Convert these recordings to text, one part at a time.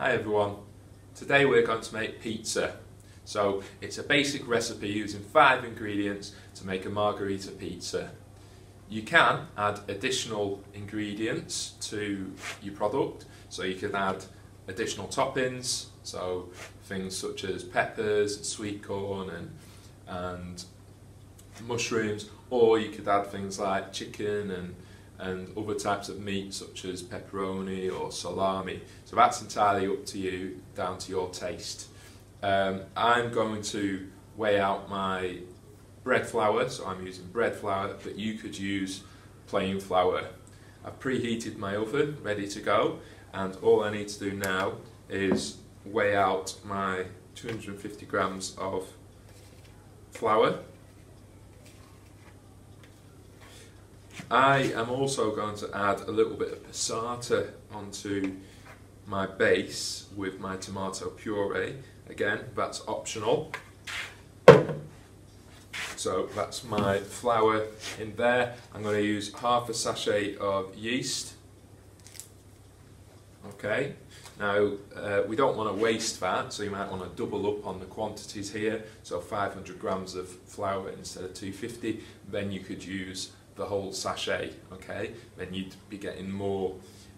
Hi everyone. Today we're going to make pizza. So it's a basic recipe using five ingredients to make a margherita pizza. You can add additional ingredients to your product. So you can add additional toppings, so things such as peppers, sweet corn and, and mushrooms, or you could add things like chicken and and other types of meat such as pepperoni or salami. So that's entirely up to you, down to your taste. Um, I'm going to weigh out my bread flour, so I'm using bread flour, but you could use plain flour. I've preheated my oven, ready to go, and all I need to do now is weigh out my 250 grams of flour I am also going to add a little bit of passata onto my base with my tomato puree. Again, that's optional. So that's my flour in there. I'm going to use half a sachet of yeast. Okay, now uh, we don't want to waste that, so you might want to double up on the quantities here. So 500 grams of flour instead of 250. Then you could use the whole sachet, okay, then you'd be getting more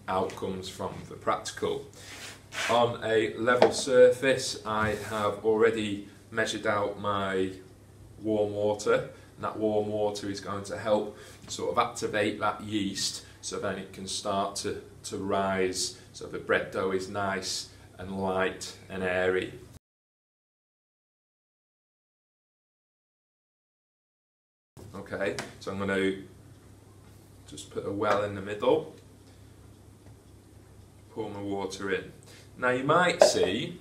outcomes from the practical. On a level surface, I have already measured out my warm water, and that warm water is going to help sort of activate that yeast so then it can start to, to rise so the bread dough is nice and light and airy. Okay, so I'm going to just put a well in the middle, pour my water in. Now you might see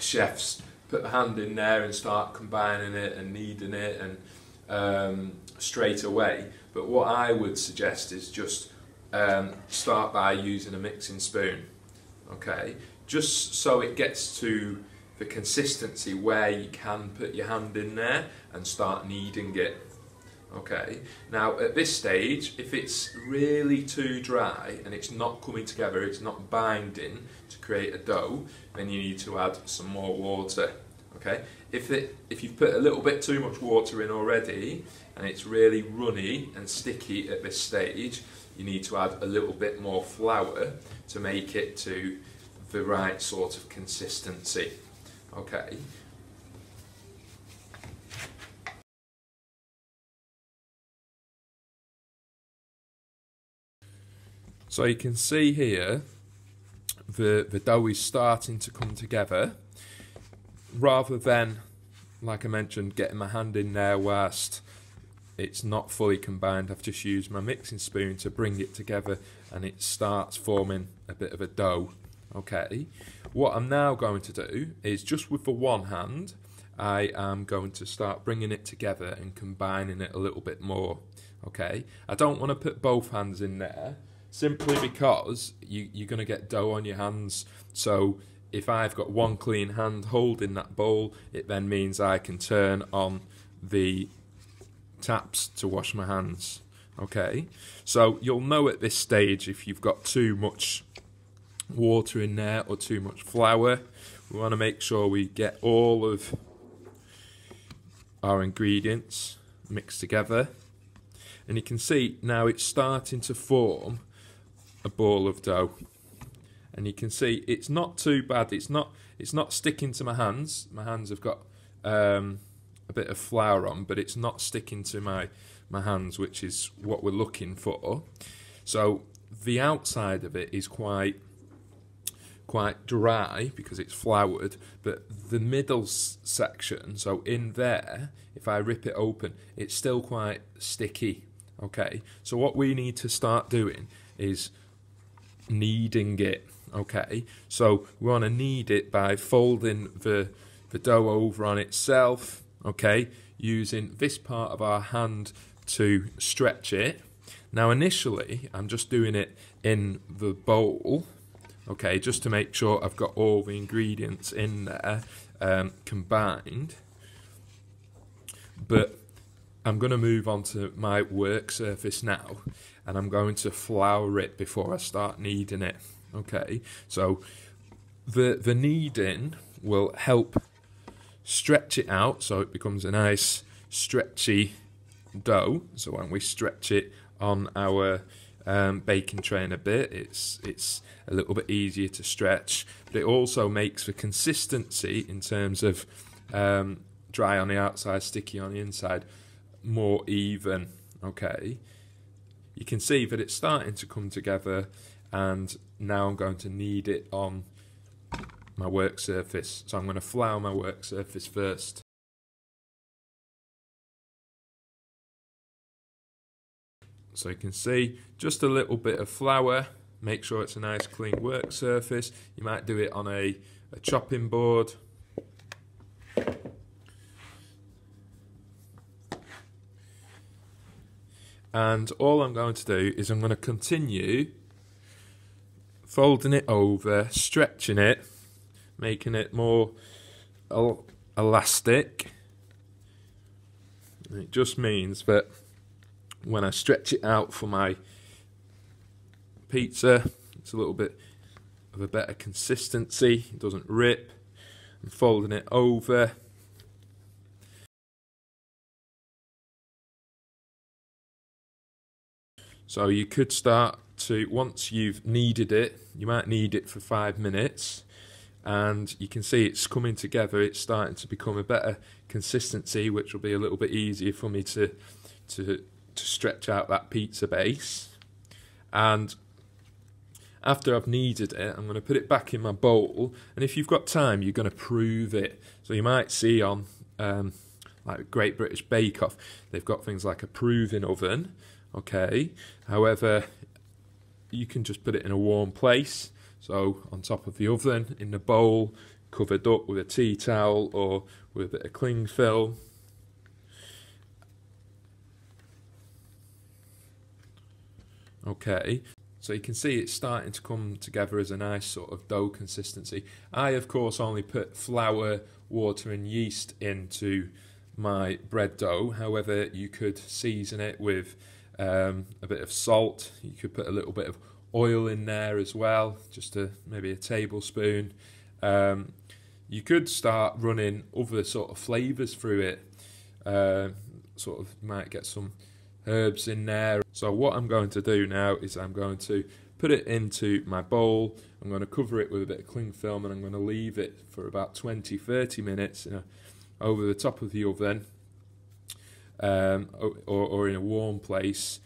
chefs put a hand in there and start combining it and kneading it and um, straight away. But what I would suggest is just um, start by using a mixing spoon, okay? Just so it gets to the consistency where you can put your hand in there and start kneading it Okay, now at this stage, if it's really too dry and it's not coming together, it's not binding to create a dough, then you need to add some more water. Okay, if, it, if you've put a little bit too much water in already and it's really runny and sticky at this stage, you need to add a little bit more flour to make it to the right sort of consistency. Okay, So you can see here the, the dough is starting to come together rather than, like I mentioned, getting my hand in there whilst it's not fully combined. I've just used my mixing spoon to bring it together and it starts forming a bit of a dough. Okay, what I'm now going to do is just with the one hand, I am going to start bringing it together and combining it a little bit more. Okay, I don't want to put both hands in there simply because you, you're going to get dough on your hands. So if I've got one clean hand holding that bowl, it then means I can turn on the taps to wash my hands. Okay, so you'll know at this stage if you've got too much water in there or too much flour. We want to make sure we get all of our ingredients mixed together. And you can see now it's starting to form a ball of dough. And you can see it's not too bad. It's not it's not sticking to my hands. My hands have got um, a bit of flour on but it's not sticking to my my hands which is what we're looking for. So the outside of it is quite quite dry because it's floured but the middle section so in there if I rip it open it's still quite sticky okay? So what we need to start doing is kneading it. Okay, so we want to knead it by folding the, the dough over on itself. Okay, using this part of our hand to stretch it. Now, initially, I'm just doing it in the bowl. Okay, just to make sure I've got all the ingredients in there um, combined. But I'm going to move on to my work surface now and I'm going to flour it before I start kneading it. Okay, so the the kneading will help stretch it out so it becomes a nice stretchy dough. So when we stretch it on our um, baking tray in a bit, it's it's a little bit easier to stretch. But it also makes for consistency in terms of um, dry on the outside, sticky on the inside, more even. Okay, you can see that it's starting to come together, and now I'm going to knead it on my work surface. So I'm going to flour my work surface first. So you can see just a little bit of flour, make sure it's a nice clean work surface. You might do it on a, a chopping board. And all I'm going to do is I'm going to continue folding it over, stretching it, making it more el elastic. it just means that when I stretch it out for my pizza, it's a little bit of a better consistency. It doesn't rip. I'm folding it over. So you could start to, once you've kneaded it, you might knead it for five minutes and you can see it's coming together. It's starting to become a better consistency, which will be a little bit easier for me to, to to stretch out that pizza base. And after I've kneaded it, I'm going to put it back in my bowl. And if you've got time, you're going to prove it. So you might see on um, like Great British Bake Off, they've got things like a proving oven. Okay. However, you can just put it in a warm place. So on top of the oven, in the bowl, covered up with a tea towel or with a bit of cling film. Okay, so you can see it's starting to come together as a nice sort of dough consistency. I, of course, only put flour, water, and yeast into my bread dough. However, you could season it with um, a bit of salt. You could put a little bit of oil in there as well, just a maybe a tablespoon. Um, you could start running other sort of flavours through it. Uh, sort of might get some herbs in there. So what I'm going to do now is I'm going to put it into my bowl. I'm going to cover it with a bit of cling film and I'm going to leave it for about 20 30 minutes you know, over the top of the oven um, or, or in a warm place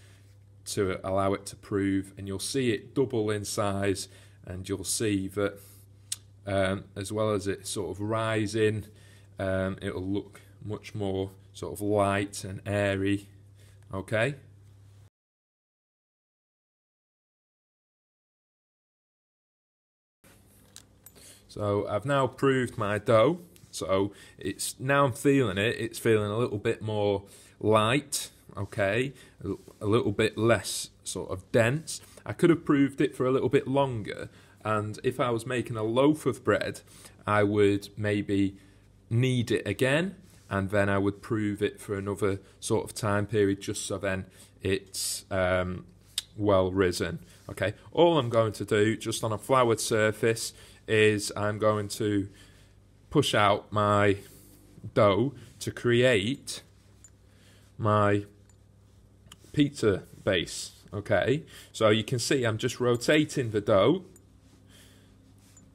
to allow it to prove and you'll see it double in size and you'll see that um, as well as it sort of rising um, it'll look much more sort of light and airy Okay? So I've now proved my dough. So it's now I'm feeling it. It's feeling a little bit more light, okay, a little bit less sort of dense. I could have proved it for a little bit longer, and if I was making a loaf of bread, I would maybe knead it again and then I would prove it for another sort of time period just so then it's um, well risen. Okay, all I'm going to do just on a floured surface is I'm going to push out my dough to create my pizza base. Okay, so you can see I'm just rotating the dough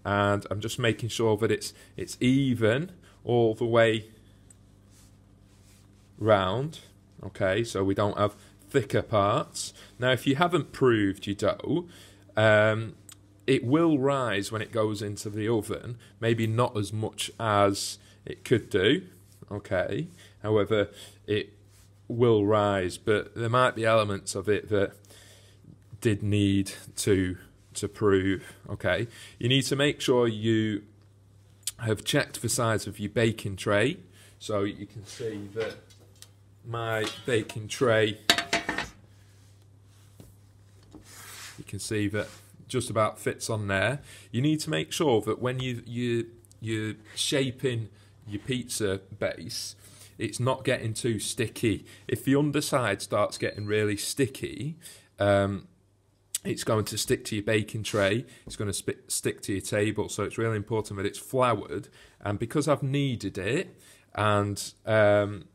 and I'm just making sure that it's it's even all the way round. Okay, so we don't have thicker parts. Now, if you haven't proved your dough, um, it will rise when it goes into the oven. Maybe not as much as it could do. Okay, however, it will rise, but there might be elements of it that did need to to prove. Okay, you need to make sure you have checked the size of your baking tray, so you can see that my baking tray. You can see that just about fits on there. You need to make sure that when you you you're shaping your pizza base, it's not getting too sticky. If the underside starts getting really sticky, um, it's going to stick to your baking tray, it's going to stick to your table. So it's really important that it's floured. And because I've kneaded it and um,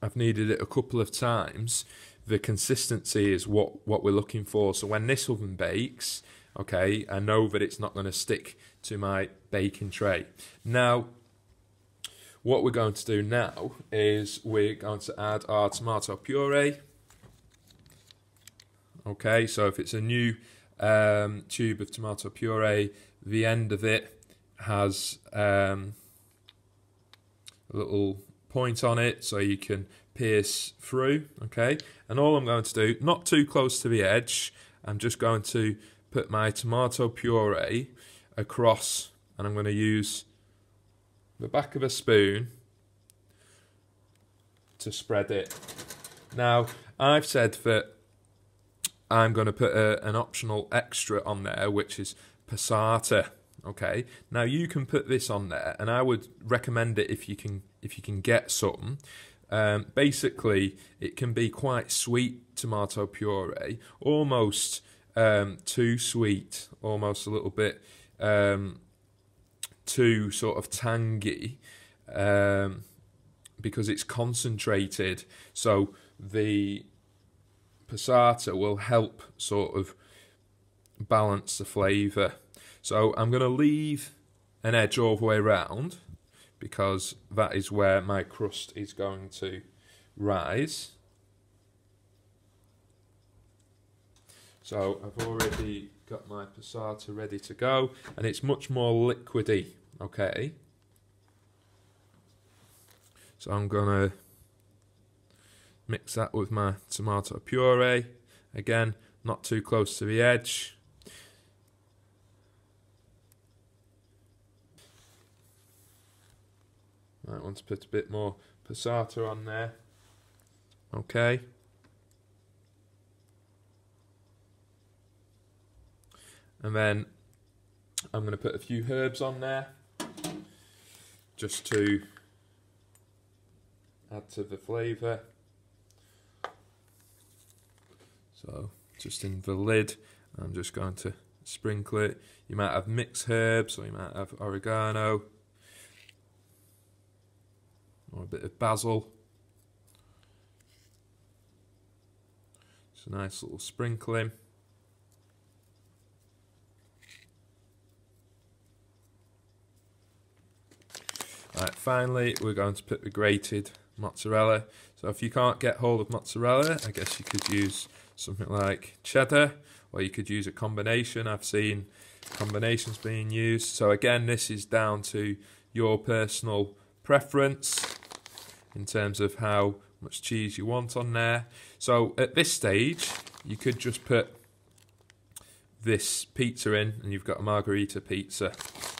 I've kneaded it a couple of times, the consistency is what, what we're looking for. So when this oven bakes, okay, I know that it's not going to stick to my baking tray. Now, what we're going to do now is we're going to add our tomato puree. Okay, so if it's a new um, tube of tomato puree, the end of it has um, a little point on it so you can pierce through. Okay, and all I'm going to do, not too close to the edge, I'm just going to put my tomato puree across and I'm going to use the back of a spoon to spread it. Now, I've said that I'm going to put a, an optional extra on there, which is passata. Okay. Now you can put this on there, and I would recommend it if you can if you can get some. Um, basically, it can be quite sweet tomato puree, almost um, too sweet, almost a little bit um, too sort of tangy, um, because it's concentrated. So the passata will help sort of balance the flavour. So I'm going to leave an edge all the way around because that is where my crust is going to rise. So I've already got my passata ready to go and it's much more liquidy, okay? So I'm to Mix that with my tomato puree. Again, not too close to the edge. Might want to put a bit more passata on there. Okay. And then I'm going to put a few herbs on there just to add to the flavour. So just in the lid, I'm just going to sprinkle it. You might have mixed herbs or you might have oregano or a bit of basil. It's a nice little sprinkling. Right, finally, we're going to put the grated mozzarella. So if you can't get hold of mozzarella, I guess you could use something like cheddar, or you could use a combination. I've seen combinations being used. So again, this is down to your personal preference in terms of how much cheese you want on there. So at this stage, you could just put this pizza in and you've got a margherita pizza.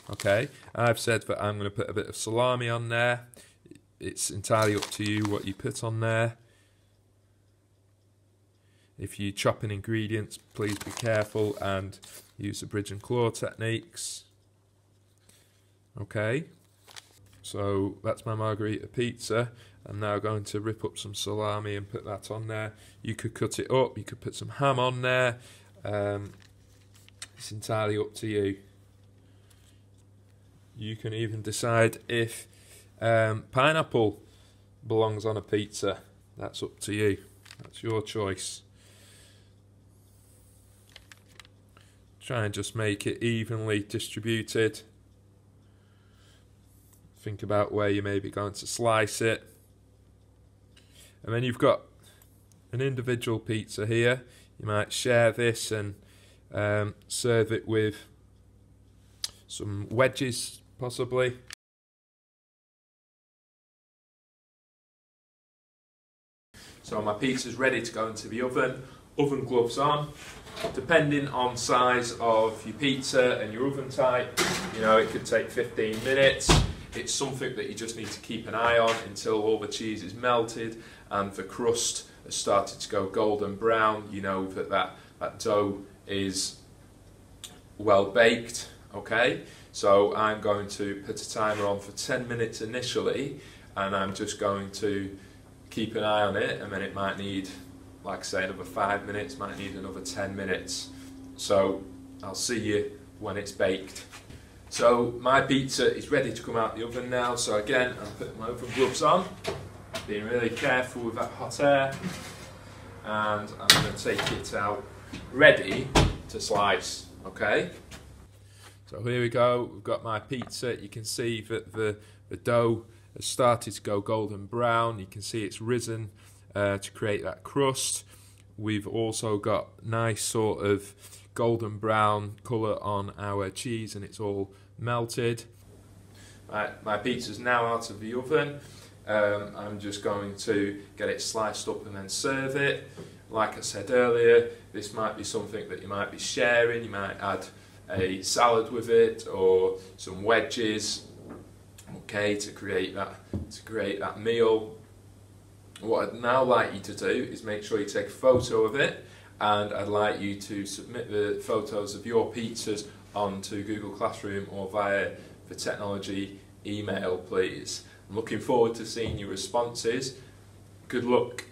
Okay, I've said that I'm going to put a bit of salami on there. It's entirely up to you what you put on there. If you're chopping ingredients, please be careful and use the bridge and claw techniques. Okay, so that's my margherita pizza. I'm now going to rip up some salami and put that on there. You could cut it up, you could put some ham on there. Um, it's entirely up to you. You can even decide if um, pineapple belongs on a pizza. That's up to you. That's your choice. Try and just make it evenly distributed. Think about where you may be going to slice it. And then you've got an individual pizza here. You might share this and um, serve it with some wedges, possibly. So my pizza's ready to go into the oven. Oven gloves on depending on size of your pizza and your oven type, you know, it could take 15 minutes. It's something that you just need to keep an eye on until all the cheese is melted and the crust has started to go golden brown. You know that that, that dough is well baked, okay? So I'm going to put a timer on for 10 minutes initially and I'm just going to keep an eye on it and then it might need like I say, another five minutes, might need another 10 minutes. So I'll see you when it's baked. So my pizza is ready to come out the oven now. So again, I'm putting my oven gloves on, being really careful with that hot air. And I'm going to take it out ready to slice, okay? So here we go, we've got my pizza. You can see that the, the dough has started to go golden brown. You can see it's risen uh, to create that crust. We've also got nice sort of golden brown colour on our cheese and it's all melted. My, my pizza's now out of the oven. Um, I'm just going to get it sliced up and then serve it. Like I said earlier, this might be something that you might be sharing. You might add a salad with it or some wedges, okay, to create that to create that meal. What I'd now like you to do is make sure you take a photo of it, and I'd like you to submit the photos of your pizzas onto Google Classroom or via the technology email, please. I'm looking forward to seeing your responses. Good luck.